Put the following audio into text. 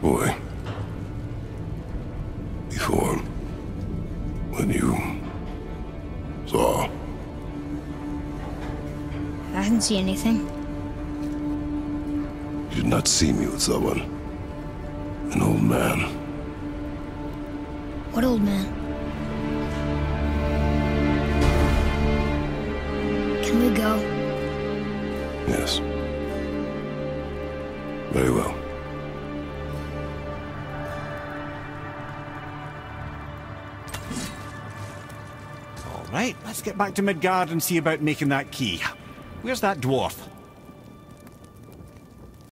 boy. Before, when you saw. I didn't see anything. You did not see me with someone. An old man. What old man? Can we go? Yes. Very well. Right, let's get back to Midgard and see about making that key. Where's that dwarf?